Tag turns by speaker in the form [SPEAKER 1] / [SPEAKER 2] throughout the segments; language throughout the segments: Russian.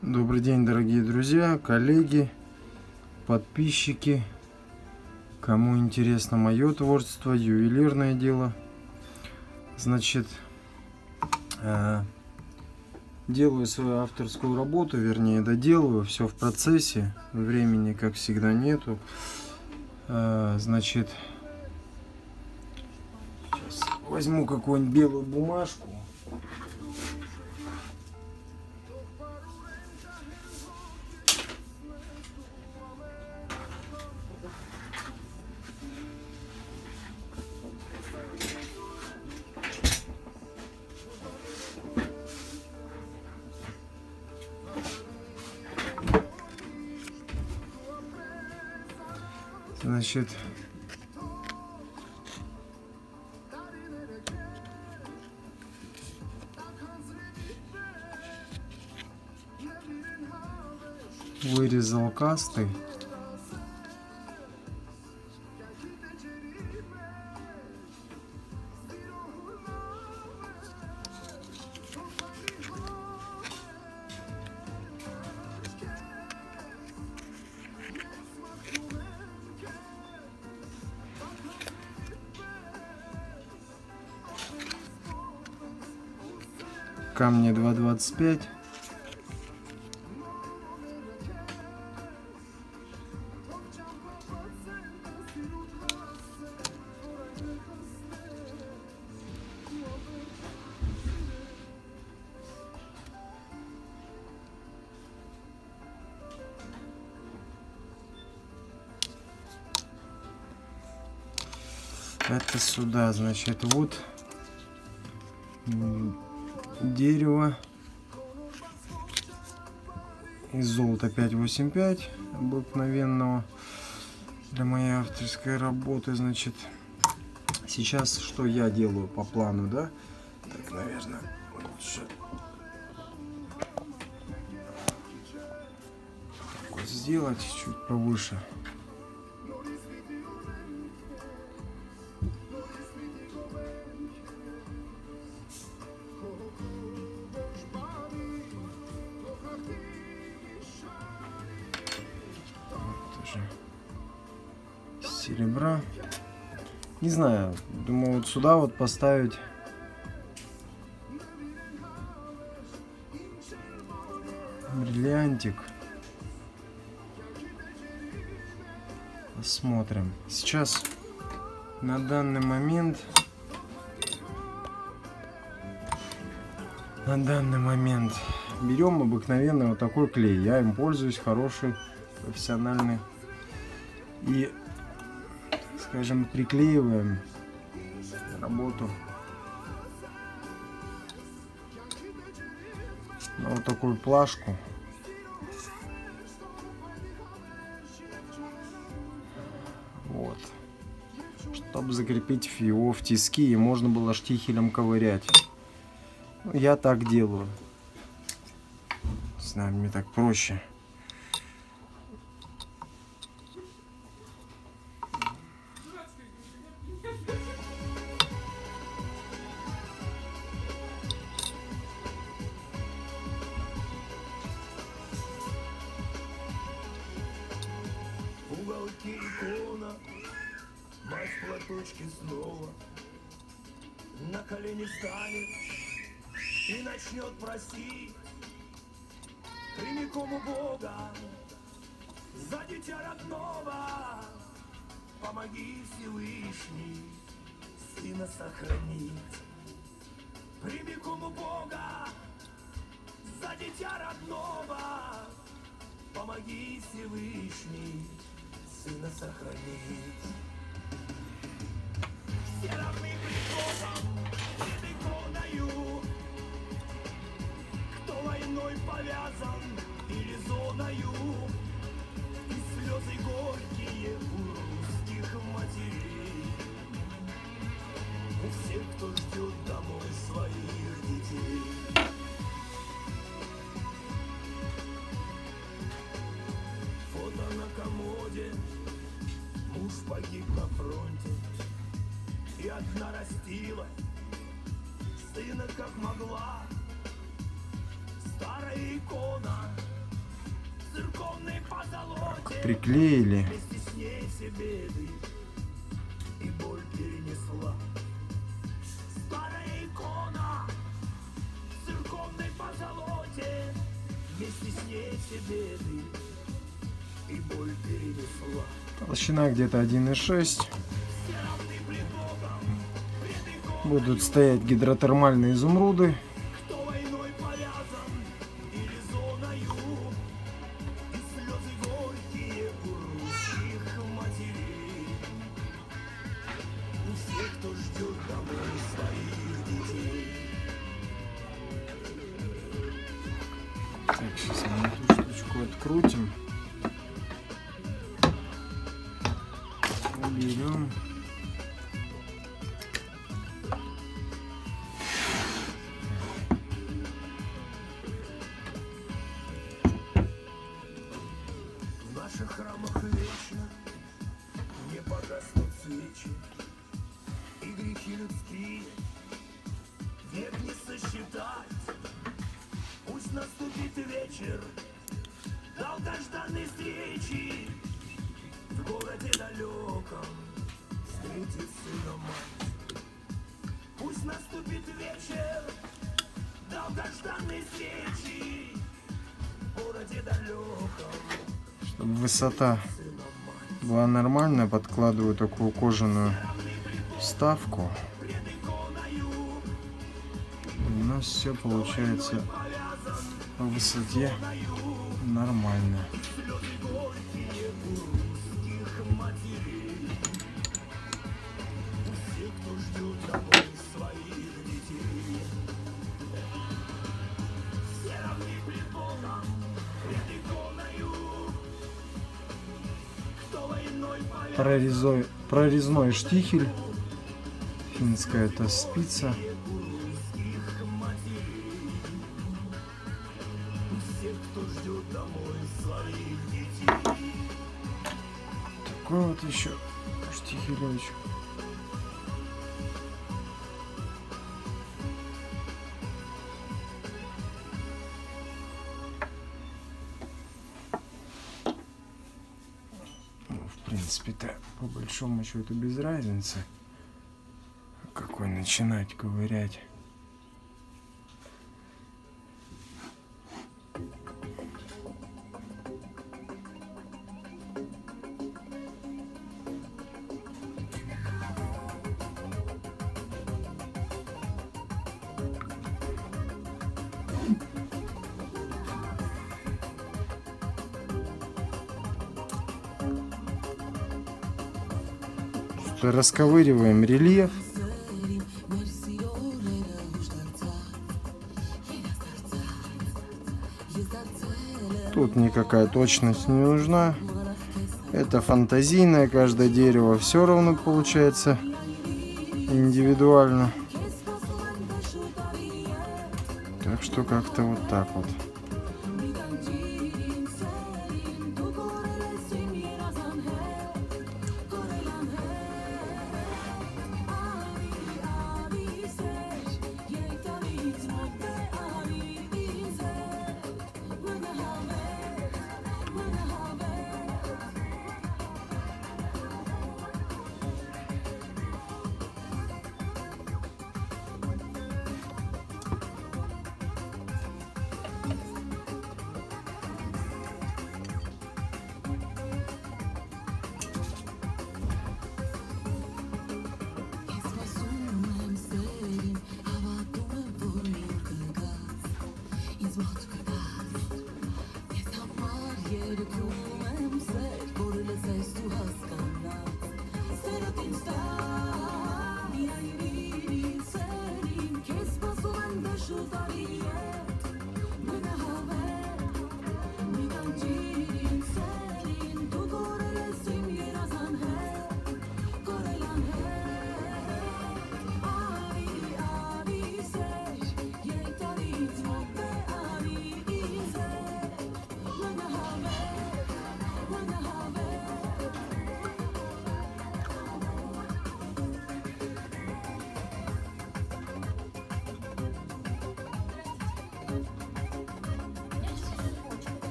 [SPEAKER 1] Добрый день, дорогие друзья, коллеги, подписчики. Кому интересно мое творчество, ювелирное дело. Значит, э, делаю свою авторскую работу, вернее, доделываю. Все в процессе. Времени, как всегда, нету. Э, значит, сейчас возьму какую-нибудь белую бумажку. Значит, вырезал касты. Камни 2.25 это сюда значит вот дерево. Из золота 585 обыкновенного. Для моей авторской работы значит. Сейчас что я делаю по плану да? Так наверное лучше. Вот сделать чуть повыше знаю, думаю вот сюда вот поставить бриллиантик. Посмотрим. Сейчас на данный момент на данный момент берем обыкновенный вот такой клей. Я им пользуюсь, хороший, профессиональный. И скажем, приклеиваем работу на вот такую плашку. Вот. Чтобы закрепить его в тиски и можно было штихелем ковырять. Ну, я так делаю. С нами так проще.
[SPEAKER 2] Войной повязан или зоною, И слезы горькие у русских матерей. У всех, кто ждет домой своих детей. Перенесла.
[SPEAKER 3] Толщина где-то 1,6. Будут стоять гидротермальные изумруды. штучку высота была нормальная, подкладываю такую кожаную вставку. У нас все получается по высоте нормально. Прорезой, прорезной штихель. Финская это спица. Большому счету, без разницы. Какой начинать ковырять. Расковыриваем рельеф. Тут никакая точность не нужна. Это фантазийное, каждое дерево все равно получается индивидуально. Так что как-то вот так вот.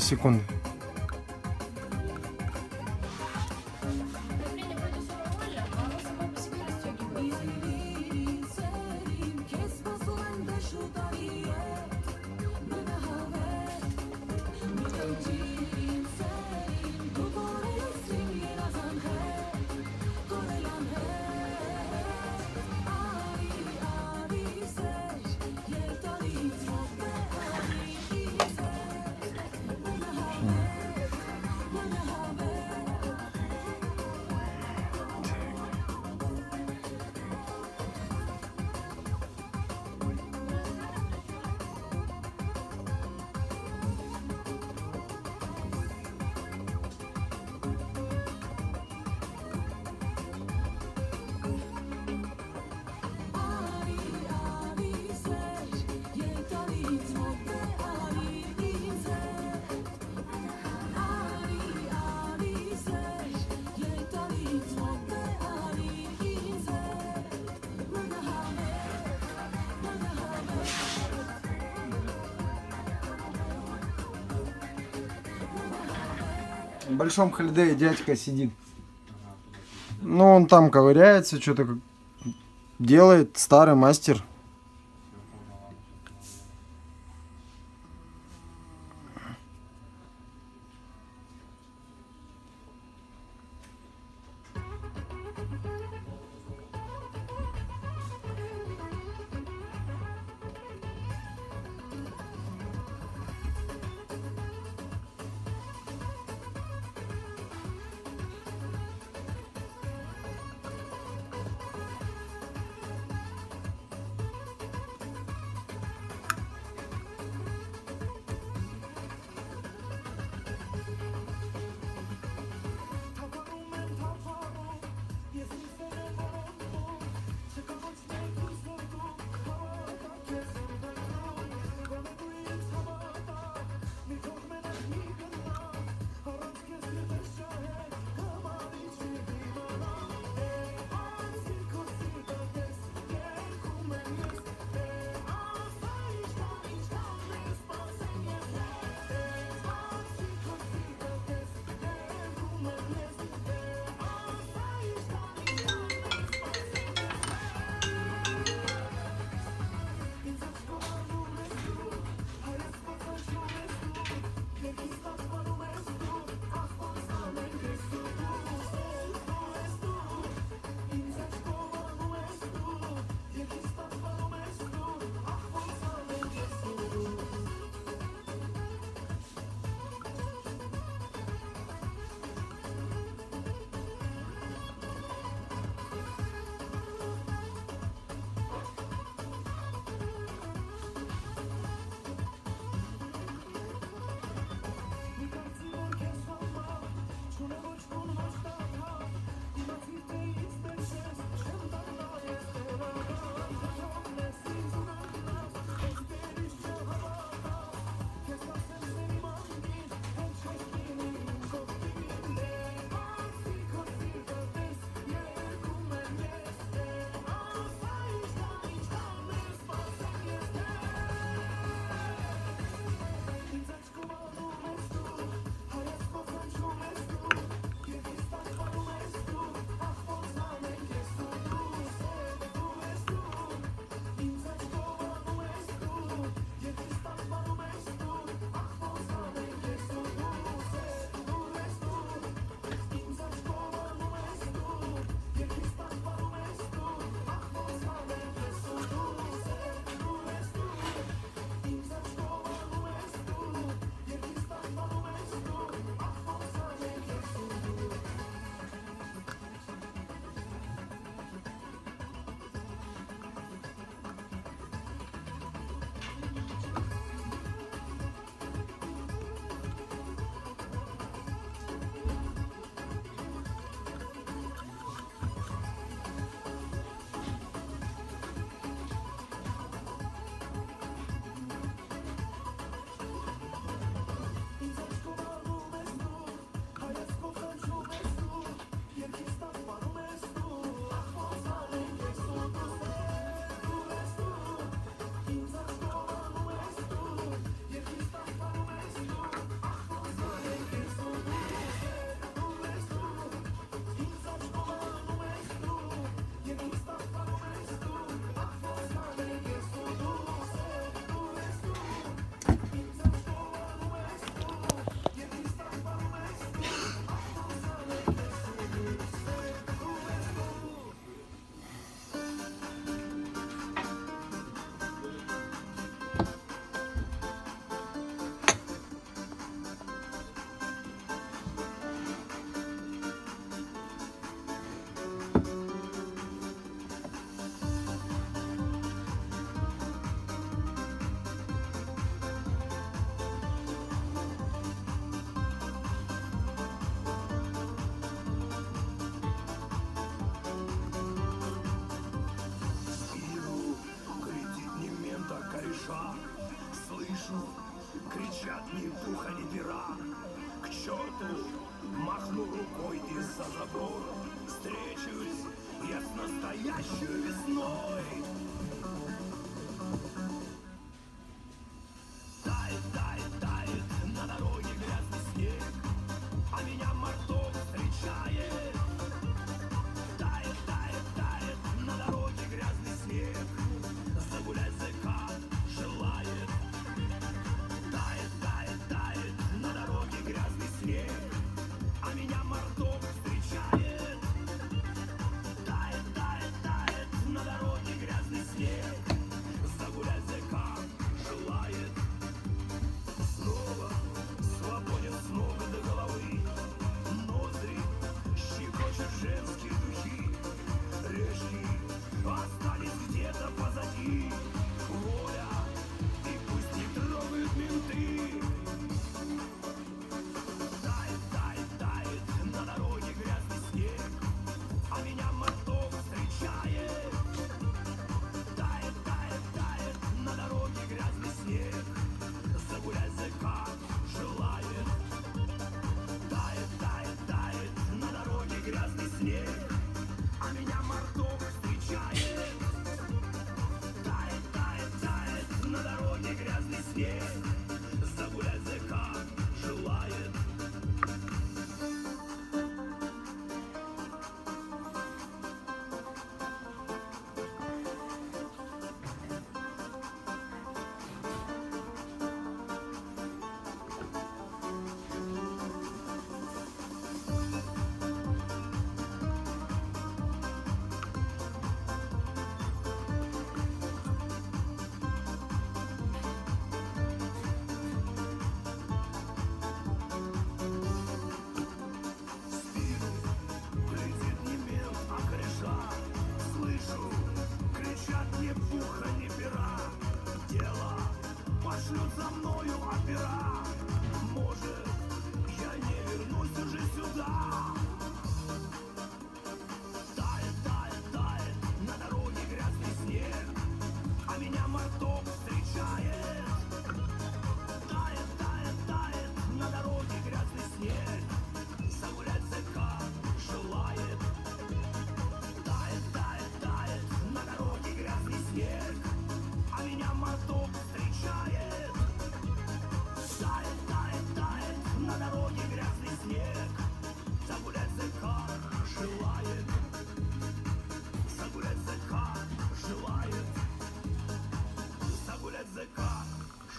[SPEAKER 3] se Большом холидее дядька сидит. Ну, он там ковыряется, что-то делает, старый мастер.
[SPEAKER 2] Забора. Встречусь я с настоящей весной.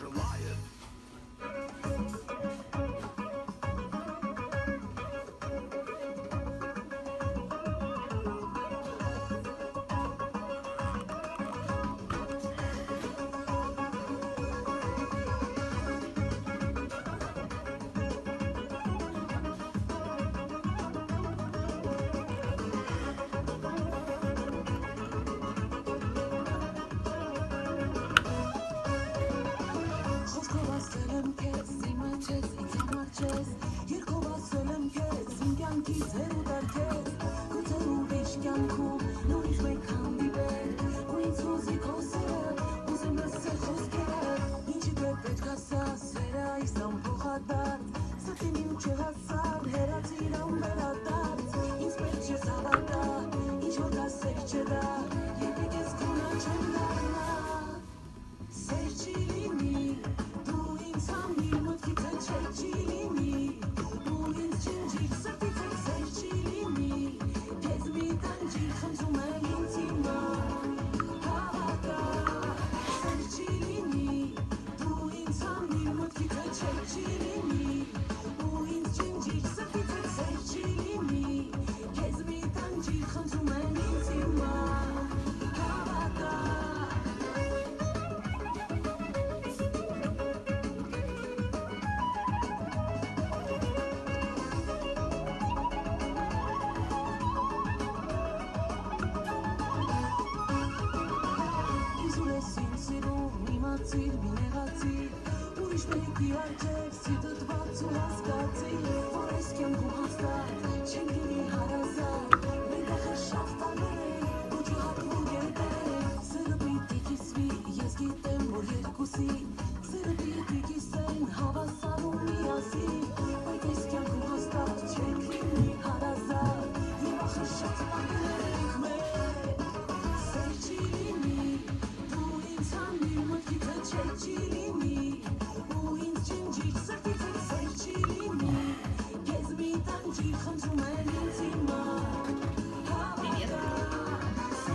[SPEAKER 3] Goliath.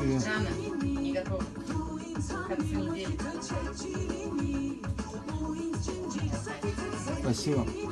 [SPEAKER 1] Рано, не готов.
[SPEAKER 4] К
[SPEAKER 1] концу.
[SPEAKER 3] Спасибо.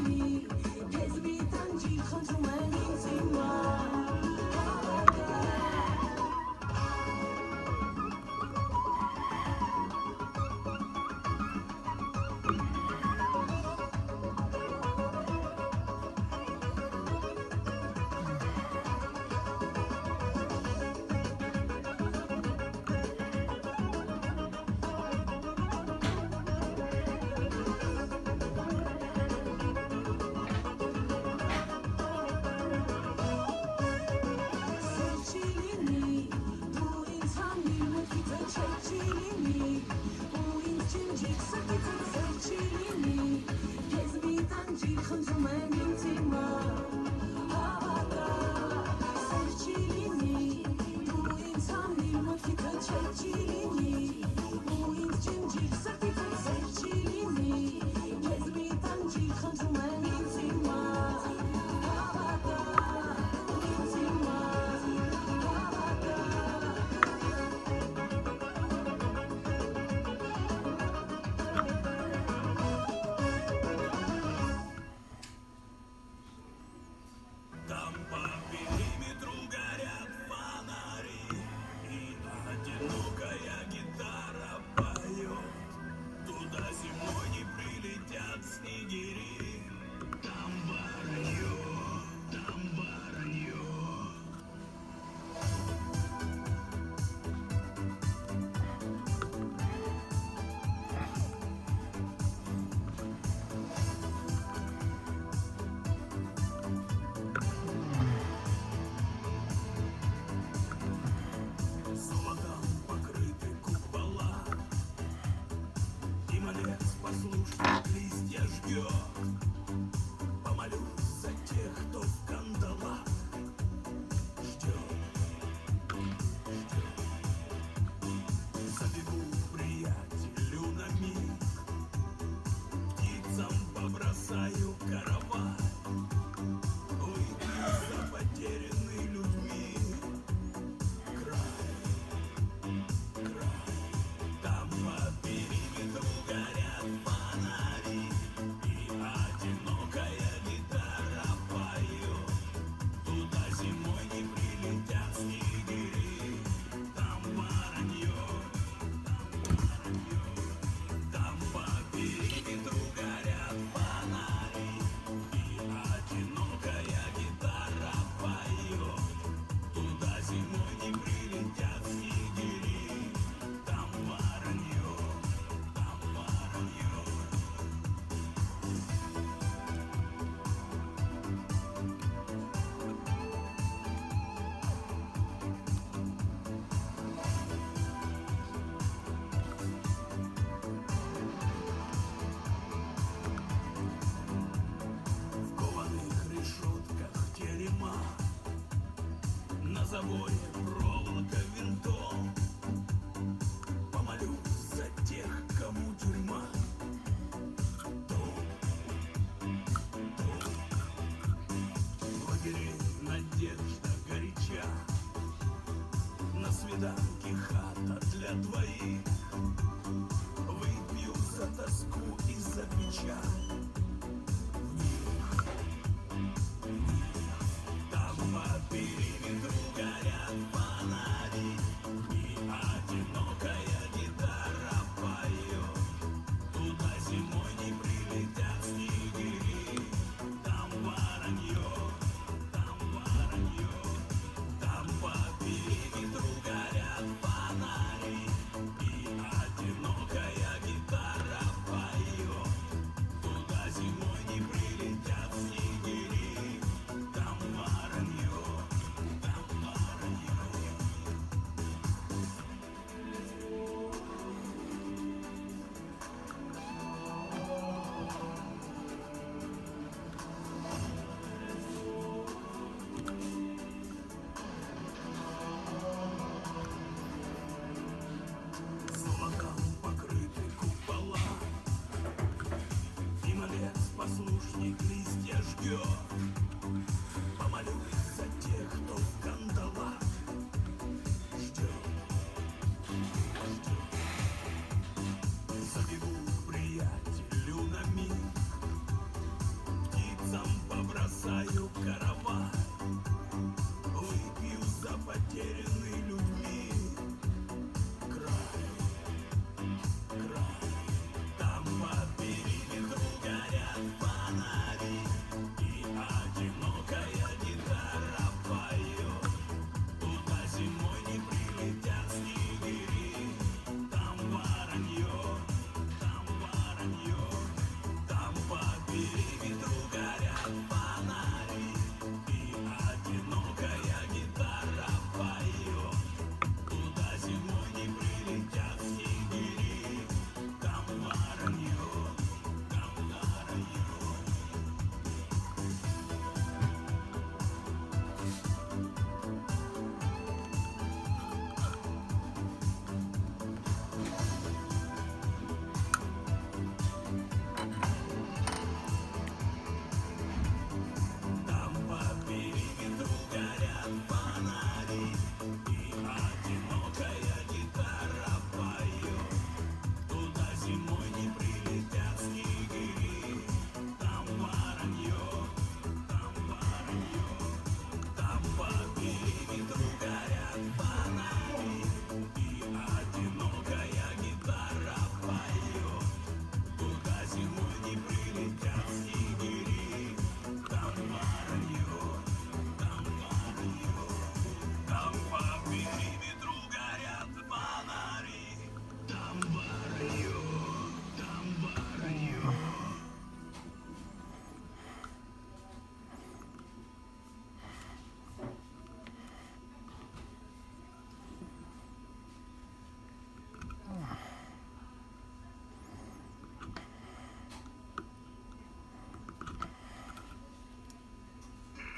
[SPEAKER 2] Свиданки хата для двоих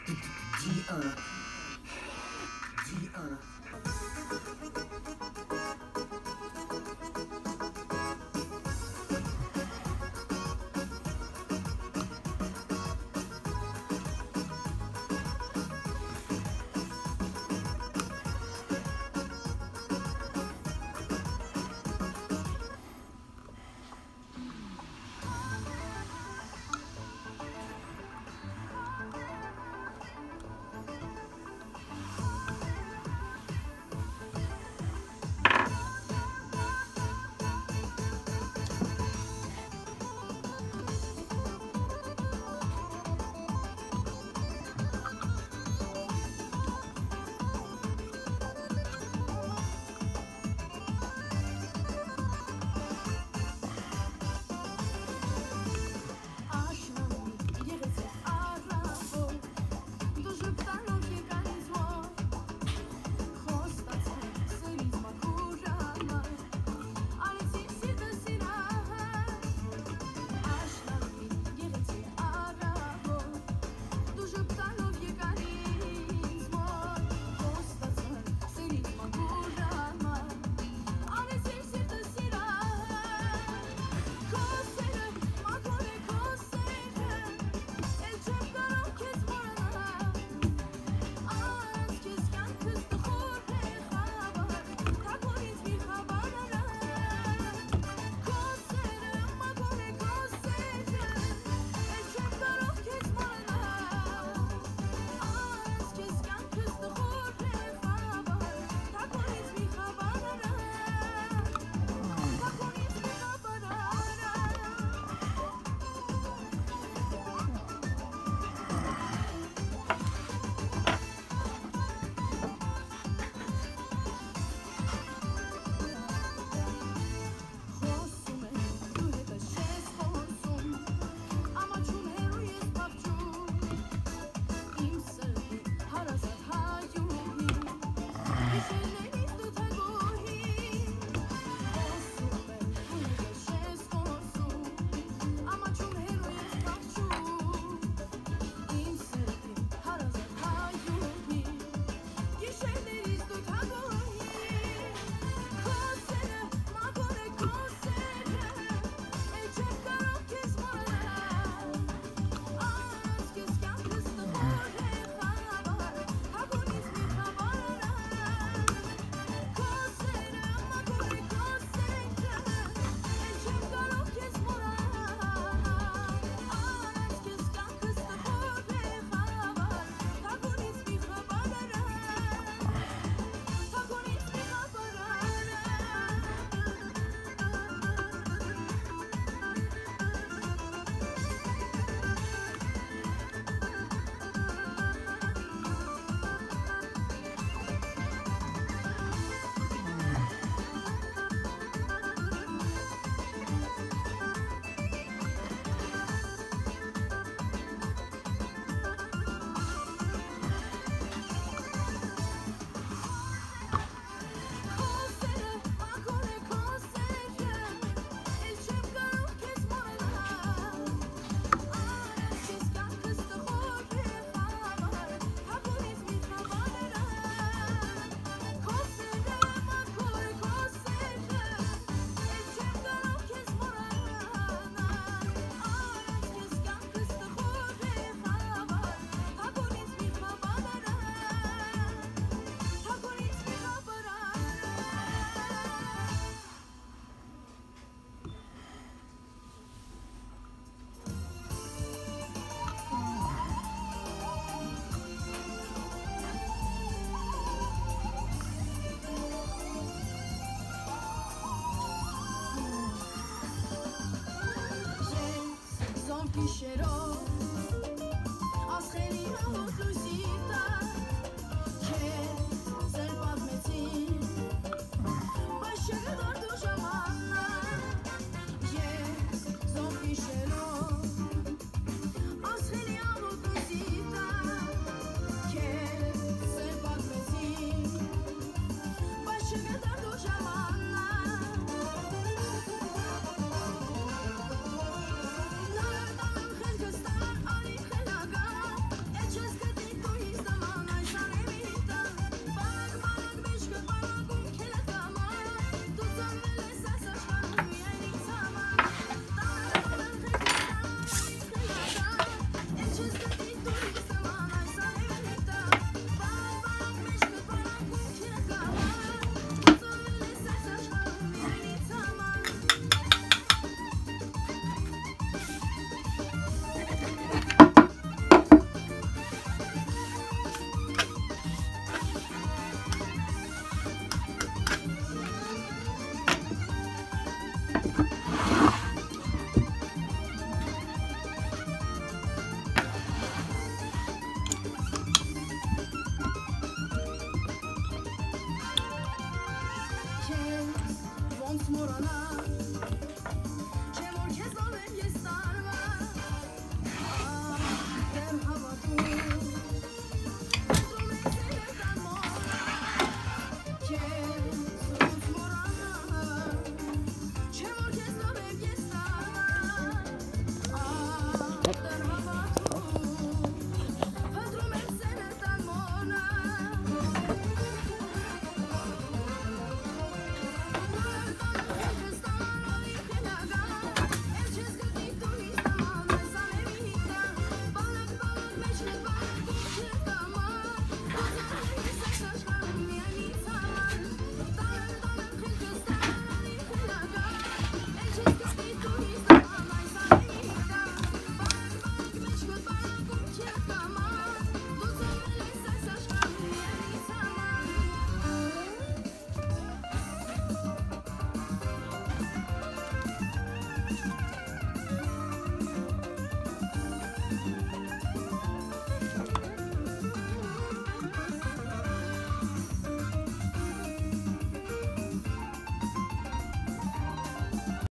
[SPEAKER 5] G-E wish it all.